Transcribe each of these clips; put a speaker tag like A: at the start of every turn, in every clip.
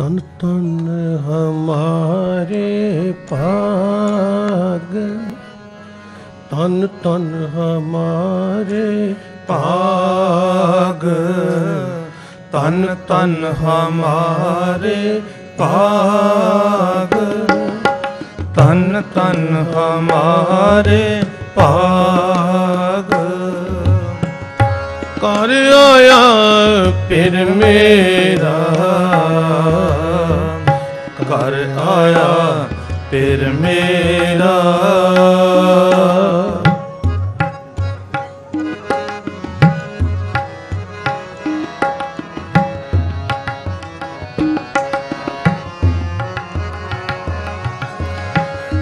A: ਤਨ ਤਨ ਹਮਾਰੇ ਭਾਗ। ਤਨ ਤਨ ਹਮਾਰੇ ਭਾਗ। ਤਨ ਤਨ ਹਮਾਰੇ ਭਾਗ। ਤਨ ਤਨ ਹਮਾਰੇ ਭਾਗ। ਕਰ ਆਇਆ ਫਿਰ ਮੇਰਾ ਘਰ ਆਇਆ ਫਿਰ ਮੇਰਾ।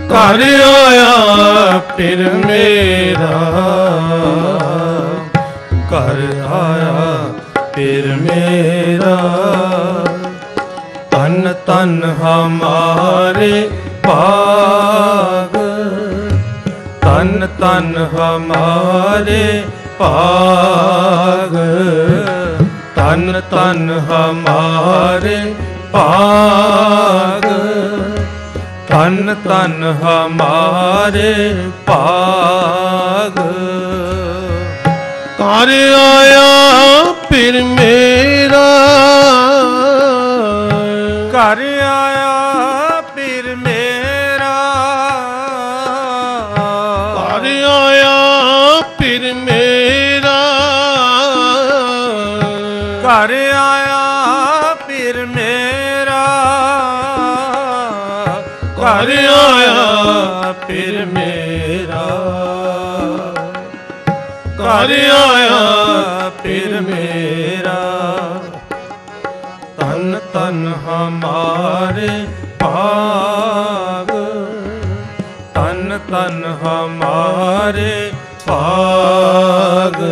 A: ਘਰ ਆਇਆ ਫਿਰ ਮੇਰਾ। ਘਰ ਆਇਆ ਫਿਰ ਮੇਰਾ। ਤਨ ਤਨ ਹਮਾਰੇ ਭਾਗ। ਤਨ ਤਨ ਹਮਾਰੇ ਭਾਗ। ਤਨ ਤਨ ਹਮਾਰੇ ਭਾਗ। ਤਨ ਤਨ ਹਮਾਰੇ ਭਾਗ। ਕਰ ਆਇਆ ਫਿਰ ਮੇਰਾ
B: ਘਰ ਆਇਆ ਪੀਰ ਮੇਰਾ।
A: ਕਰ ਆਇਆ ਫਿਰ ਮੇਰਾ।
B: ਕਰ ਆਇਆ ਪੀਰ ਮੇਰਾ।
A: ਤਨ ਤਨ ਹਮਾਰੇ ਭਾਗ। ਤਨ ਤਨ ਹਮਾਰੇ ਭਾਗ।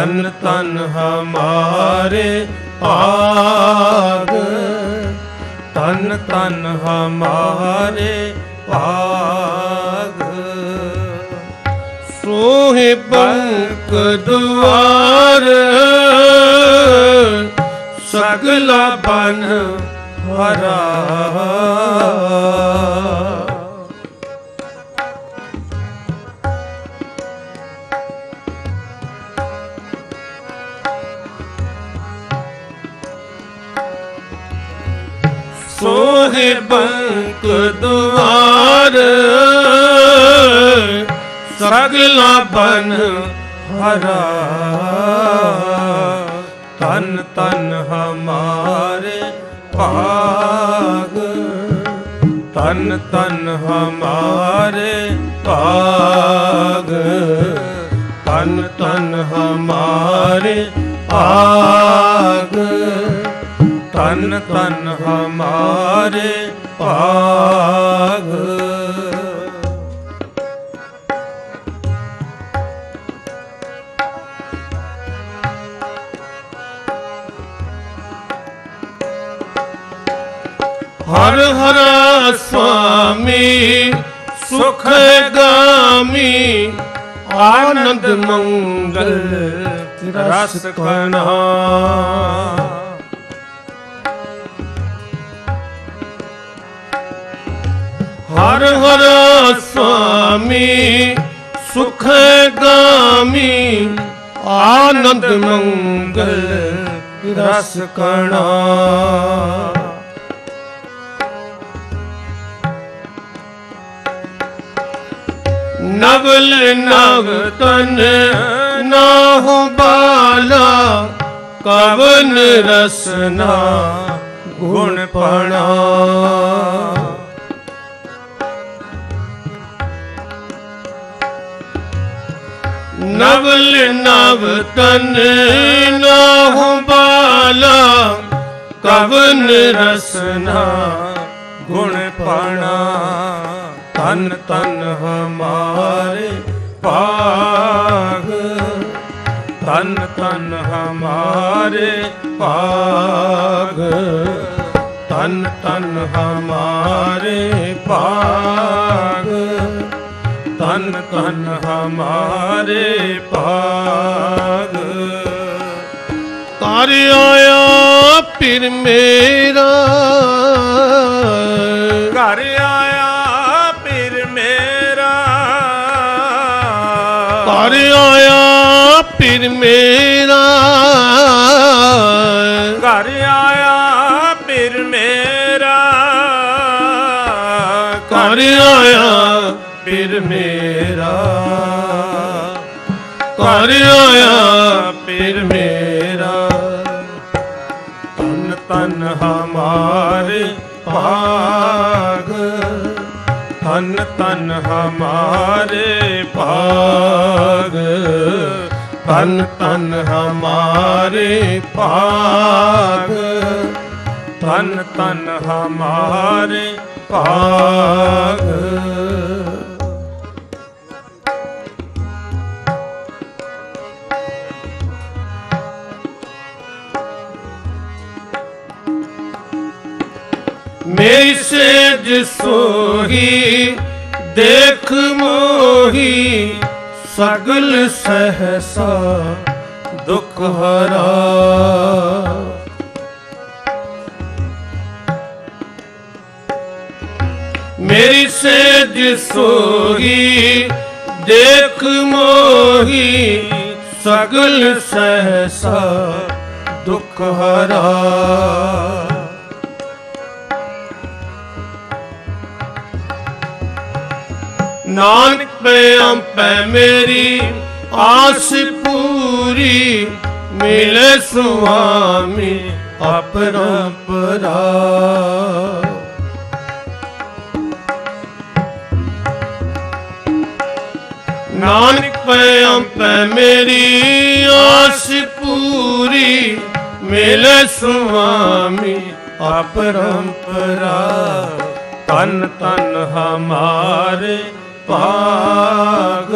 A: ਤਨ ਤਨ ਹਮਾਰੇ ਭਾਗ। ਤਨ ਤਨ ਹਮਾਰੇ ਭਾਗ। ਸੋਹੇ ਬੰਕ ਦੁਆਰ ਸਗਲਾ ਬਨ ਹਰਾ। ਬੰਕ ਦੁਆਰ ਸਗਲਾ ਬਨ ਹਰਾ। ਤਨ ਤਨ ਹਮਾਰੇ ਭਾਗ। ਤਨ ਤਨ ਹਮਾਰੇ ਭਾਗ। ਤਨ ਤਨ ਹਮਾਰੇ ਭਾਗ। ਤਨ ਤਨ ਹਮਾਰੇ ਭਾਗ। ਹਰ ਹਰ ਸੁਆਮੀ ਸੁਖ ਗਾਮੀ ਆਨੰਦ ਮੰਗਲ ਰਸ ਕਨਾ। ਸੁਆਮੀ ਸੁਖ ਗਾਮੀ ਆਨੰਦ ਮੰਗਲ ਰਸ ਕਣਾ। ਨਵਲ ਨਵ ਤਨ ਨਾਹੁ ਬਾਲਾ, ਕਵਨ ਰਸਨਾ ਗੁਣ ਪਣਾ। ਨਵਲ ਨਵ ਤਨ ਨਾਹੁ ਬਾਲਾ, ਕਵਨ ਰਸਨਾ ਗੁਣ ਪਣਾ। ਤਨ ਤਨ ਹਮਾਰੇ ਭਾਗ ਤਨ ਤਨ ਹਮਾਰੇ ਭਾਗ ਤਨ ਤਨ ਹਮਾਰੇ ਭਾਗ। ਤਨ ਤਨ ਹਮਾਰੇ ਭਾਗ
B: ਕਰ ਆਇਆ ਫਿਰ ਮੇਰਾ।
A: ਘਰ ਆਇਆ ਪੀਰ ਮੇਰਾ।
B: ਕਰ ਆਇਆ ਫਿਰ ਮੇਰਾ।
A: ਘਰ ਆਇਆ
B: ਫਿਰ ਮੇਰਾ। ਕਰ ਆਇਆ ਫਿਰ ਮੇਰਾ।
A: ਤਨ ਤਨ ਹਮਾਰੇ ਭਾਗ। ਤਨ ਤਨ ਹਮਾਰੇ ਭਾਗ।
B: ਤਨ ਤਨ ਹਮਾਰੇ ਭਾਗ।
A: ਤਨ ਤਨ ਹਮਾਰੇ ਭਾਗ।
B: ਮੇਰੀ ਸੇਜ ਸੋਹੀ, ਦੇਖ ਮੋਹੀ, ਸਗਲ ਸਹਸਾ, ਦੁਖ ਹਰਾ। ਮੇਰੀ ਸੇਜ ਸੋਹੀ, ਦੇਖ ਮੋਹੀ, ਸਗਲ ਸਹਸਾ, ਦੁਖ ਹਰਾ। ਨਾਨਕ ਪਿਆਮ ਪੈ ਮੇਰੀ, ਆਸ ਪੂਰੀ ਮਿਲੇ ਸੁਆਮੀ ਅਪਰੰਪਰਾ ਨਾਨਕ ਪੈ ਪੈ ਮੇਰੀ, ਆਸ ਪੂਰੀ ਮਿਲੇ ਸੁਆਮੀ ਅਪਰੰਪਰਾ
A: ਤਨ ਤਨ ਹਮਾਰੇ ਭਾਗ।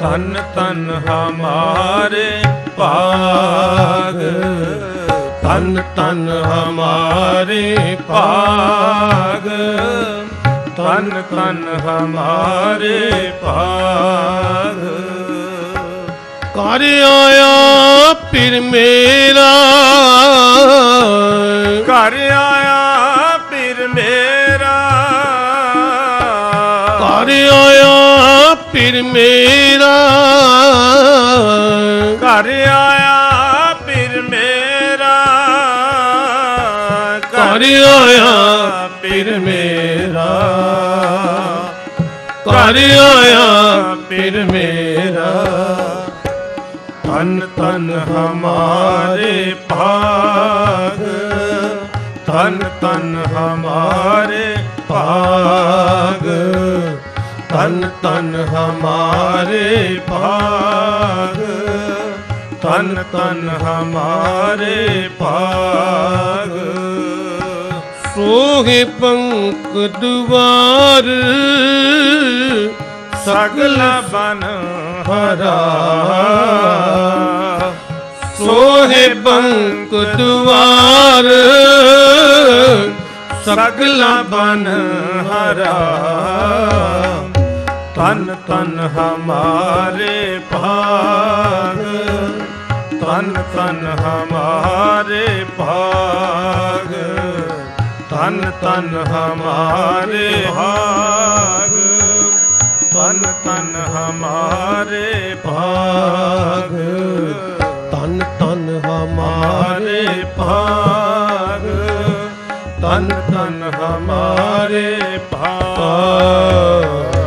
A: ਤਨ ਤਨ ਹਮਾਰੇ ਭਾਗ।
B: ਤਨ ਤਨ ਹਮਾਰੇ ਭਾਗ।
A: ਤਨ ਤਨ ਹਮਾਰੇ ਭਾਗ।
B: ਕਰ ਆਇਆ ਫਿਰ ਮੇਰਾ।
A: ਘਰ ਆਇਆ
B: ਮੇਰਾ।
A: ਘਰ ਆਇਆ ਪੀਰ ਮੇਰਾ।
B: ਕਰ ਆਇਆ ਫਿਰ ਮੇਰਾ। ਕਰ ਆਇਆ ਫਿਰ ਮੇਰਾ।
A: ਤਨ ਤਨ ਹਮਾਰੇ ਭਾਗ। ਤਨ ਤਨ ਹਮਾਰੇ
B: ਭਾਗ। ਤਨ ਤਨ ਹਮਾਰੇ ਭਾਗ।
A: ਤਨ ਤਨ ਹਮਾਰੇ ਭਾਗ।
B: ਸੋਹੇ ਪੰਕ ਦੁਆਰ
A: ਸਗਲ ਬਨ
B: ਹਰਾ। ਸੋਹੇ ਪੰਕ ਦੁਆਰ ਸਗਲਾ ਬਨ ਹਰਾ।
A: ਤਨ ਤਨ ਹਮਾਰੇ ਭਾਗ। ਤਨ ਤਨ ਹਮਾਰੇ ਭਾਗ। ਤਨ ਤਨ ਹਮਾਰੇ ਭਾਗ। ਤਨ ਤਨ ਹਮਾਰੇ
B: ਭਾਗ। ਤਨ ਤਨ ਹਮਾਰੇ
A: ਭਾਗ। ਤਨ ਤਨ ਹਮਾਰੇ ਭਾਗ।